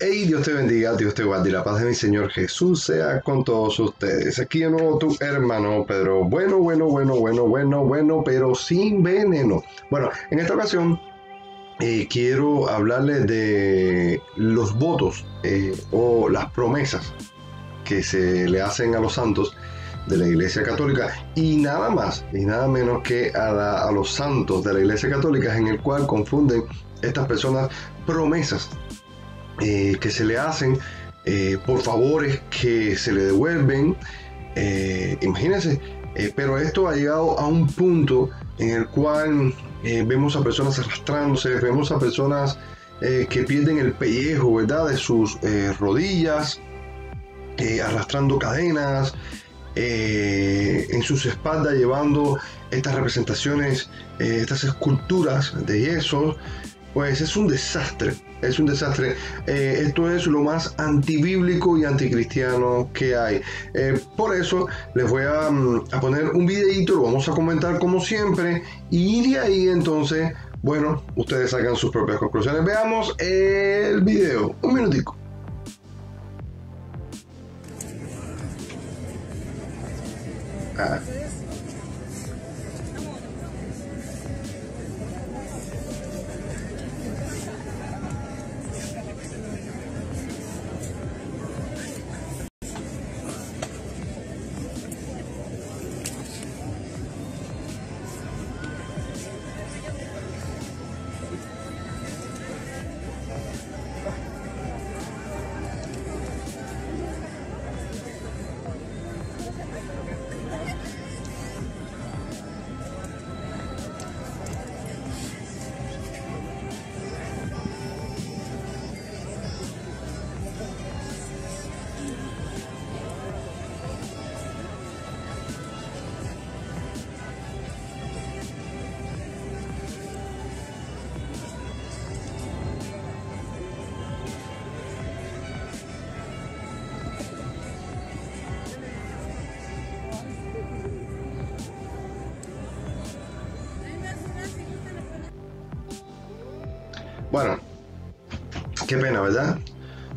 Hey, Dios te bendiga, Dios te guarde y la paz de mi Señor Jesús sea con todos ustedes. Aquí de nuevo tu hermano Pedro. Bueno, bueno, bueno, bueno, bueno, bueno, pero sin veneno. Bueno, en esta ocasión eh, quiero hablarles de los votos eh, o las promesas que se le hacen a los santos de la Iglesia Católica y nada más y nada menos que a, a los santos de la Iglesia Católica en el cual confunden estas personas promesas eh, que se le hacen eh, por favores que se le devuelven. Eh, imagínense, pero esto ha llegado a un punto en el cual vemos a personas arrastrándose, vemos a personas que pierden el pellejo, ¿verdad? De sus rodillas, arrastrando cadenas, en sus espaldas llevando estas representaciones, estas esculturas de yeso, pues es un desastre, es un desastre. Eh, esto es lo más antibíblico y anticristiano que hay. Eh, por eso les voy mm, a, poner un videito, lo vamos a comentar como siempre, y de ahí entonces, bueno, ustedes sacan sus propias conclusiones. Veamos el video, un minutico. Ah. Bueno, qué pena, ¿verdad?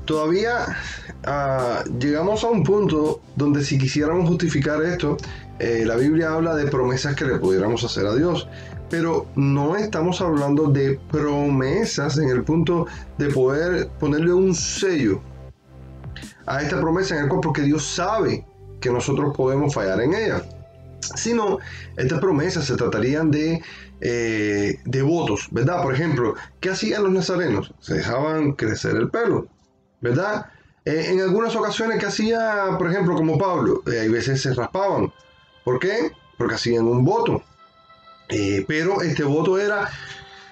Todavía ah, llegamos a un punto donde si quisiéramos justificar esto, eh, la Biblia habla de promesas que le pudiéramos hacer a Dios, pero no estamos hablando de promesas en el punto de poder ponerle un sello a esta promesa en el cual, porque Dios sabe que nosotros podemos fallar en ella sino estas promesas se tratarían de, eh, de votos, ¿verdad? Por ejemplo, ¿qué hacían los nazarenos? Se dejaban crecer el pelo, ¿verdad? Eh, en algunas ocasiones, ¿qué hacía, por ejemplo, como Pablo? Eh, hay veces se raspaban. ¿Por qué? Porque hacían un voto. pero este voto era,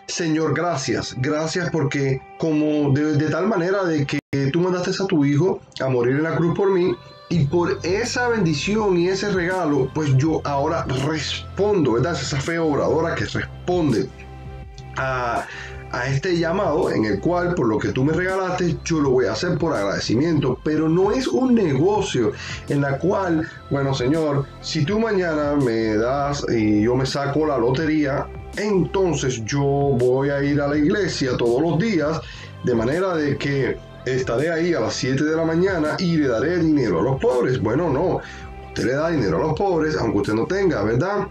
Señor, gracias, gracias porque como de, tal manera de que tú mandaste a tu hijo a morir en la cruz por mí, y por esa bendición y ese regalo, pues yo ahora respondo, ¿verdad? esa fe obradora que responde a, este llamado en el cual por lo que tú me regalaste yo lo voy a hacer por agradecimiento, pero no es un negocio en la cual, bueno Señor, si tú mañana me das y yo me saco la lotería, entonces yo voy a ir a la iglesia todos los días de manera de que estaré ahí a las 7 de la mañana y le daré dinero a los pobres. Bueno, no, usted le da dinero a los pobres, aunque usted no tenga, ¿verdad?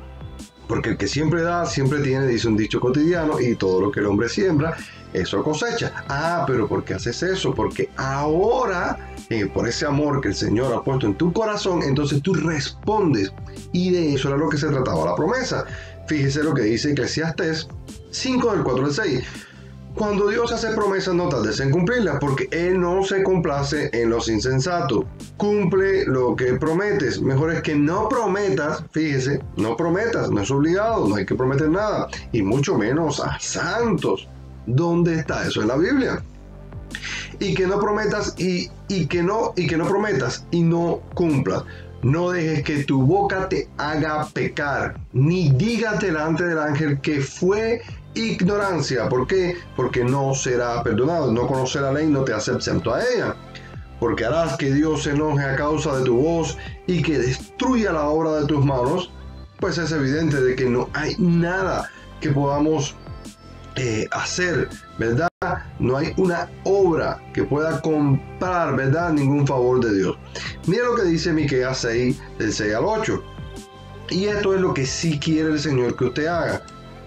Porque el que siempre da, siempre tiene, dice un dicho cotidiano, y todo lo que el hombre siembra, eso cosecha. Ah, pero ¿por qué haces eso? Porque ahora, eh, por ese amor que el Señor ha puesto en tu corazón, entonces tú respondes. Y de eso era lo que se trataba la promesa. Fíjese lo que dice Eclesiastes 5 del 4 al 6 cuando Dios hace promesas no tardes en cumplirlas, porque Él no se complace en los insensatos. Cumple lo que prometes. Mejor es que no prometas, fíjese, no prometas, no es obligado, no hay que prometer nada, y mucho menos a santos. ¿Dónde está eso en la Biblia? Y que no prometas y, y que no y que no prometas y no cumplas. No dejes que tu boca te haga pecar, ni digas delante del ángel que fue ignorancia. ¿Por qué? Porque no será perdonado. No conocer la ley no te hace exento a ella. Porque harás que Dios se enoje a causa de tu voz y que destruya la obra de tus manos. Pues es evidente de que no hay nada que podamos eh, hacer, ¿verdad? no hay una obra que pueda comprar, ¿verdad? Ningún favor de Dios. Mira lo que dice Miqueas 6, del 6 al 8. Y esto es lo que sí quiere el Señor que usted haga.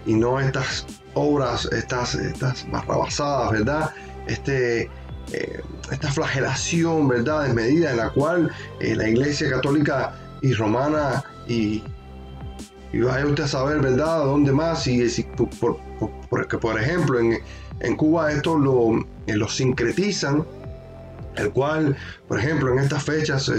Y no estas obras, estas, estas barrabasadas, ¿verdad? Este, eh, esta flagelación, ¿verdad? Desmedida en la cual eh, la Iglesia Católica y Romana y, y vaya usted a saber, ¿verdad? ¿Dónde más? Y, por, porque, por ejemplo, en, en Cuba esto lo, eh, lo, sincretizan, el cual, por ejemplo, en estas fechas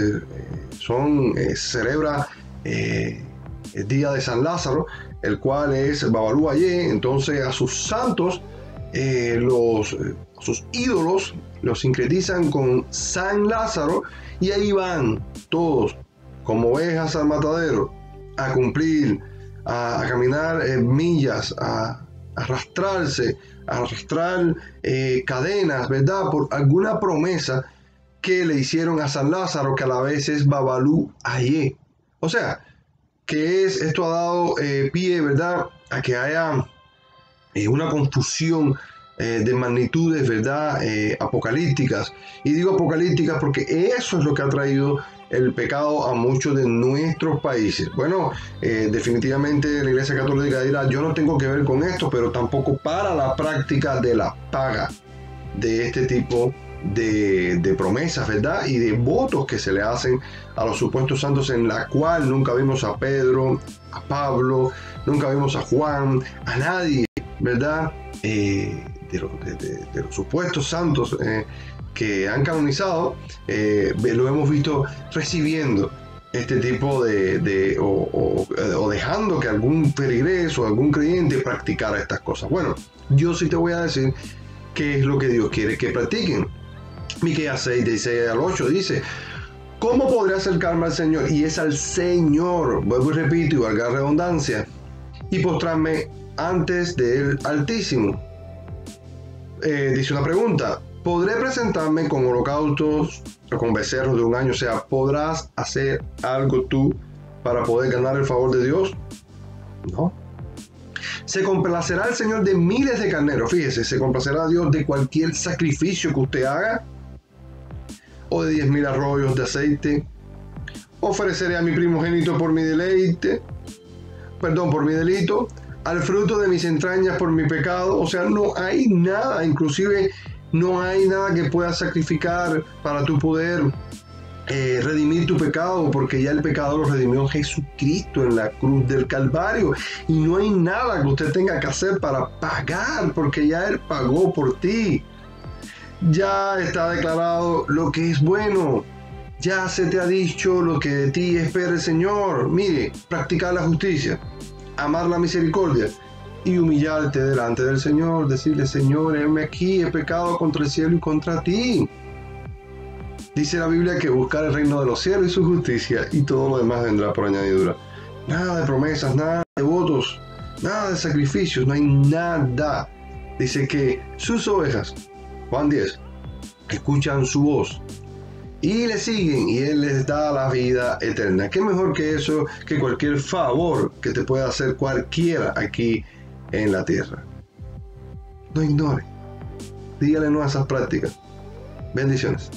son, celebra el día de San Lázaro, el cual es Babalú Ayé, entonces a sus santos, los, sus ídolos los sincretizan con San Lázaro y ahí van todos como ovejas al matadero a cumplir, a, caminar eh, millas, a, arrastrarse, a arrastrar eh, cadenas, ¿verdad? Por alguna promesa que le hicieron a San Lázaro, que a la vez es Babalú Ayé. O sea, que es, esto ha dado eh, pie, ¿verdad? A que haya una confusión eh, de magnitudes, ¿verdad? Eh, apocalípticas. Y digo apocalípticas porque eso es lo que ha traído el pecado a muchos de nuestros países. Bueno, eh, definitivamente la Iglesia Católica dirá, yo no tengo que ver con esto, pero tampoco para la práctica de la paga de este tipo de, promesas, ¿verdad? Y de votos que se le hacen a los supuestos santos en la cual nunca vimos a Pedro, a Pablo, nunca vimos a Juan, a nadie, ¿verdad? de, los supuestos santos eh, que han canonizado, eh, lo hemos visto recibiendo este tipo de, o, dejando que algún peregreso, algún creyente practicara estas cosas. Bueno, yo sí te voy a decir qué es lo que Dios quiere que practiquen. Miqueas 6, 16 al 8 dice, ¿cómo podré acercarme al Señor? Y es al Señor, vuelvo y repito, y valga la redundancia, y postrarme antes del Altísimo eh, dice una pregunta, ¿podré presentarme con holocaustos o con becerros de un año? O sea, ¿podrás hacer algo tú para poder ganar el favor de Dios? No. Se complacerá el Señor de miles de carneros, fíjese, se complacerá a Dios de cualquier sacrificio que usted haga, o de diez mil arroyos de aceite. Ofreceré a mi primogénito por mi deleite, perdón, por mi delito, al fruto de mis entrañas por mi pecado. O sea, no hay nada, inclusive no hay nada que puedas sacrificar para tu poder eh, redimir tu pecado, porque ya el pecado lo redimió Jesucristo en la cruz del Calvario. Y no hay nada que usted tenga que hacer para pagar, porque ya Él pagó por ti. Ya está declarado lo que es bueno. Ya se te ha dicho lo que de ti espera el Señor. Mire, practicar la justicia amar la misericordia y humillarte delante del Señor, decirle, Señor, heme aquí, he pecado contra el cielo y contra ti. Dice la Biblia que buscar el reino de los cielos y su justicia y todo lo demás vendrá por añadidura. Nada de promesas, nada de votos, nada de sacrificios, no hay nada. Dice que sus ovejas, Juan 10, escuchan su voz y le siguen y Él les da la vida eterna. ¿Qué mejor que eso, que cualquier favor que te pueda hacer cualquiera aquí en la tierra? No ignore. Dígale no prácticas. Bendiciones.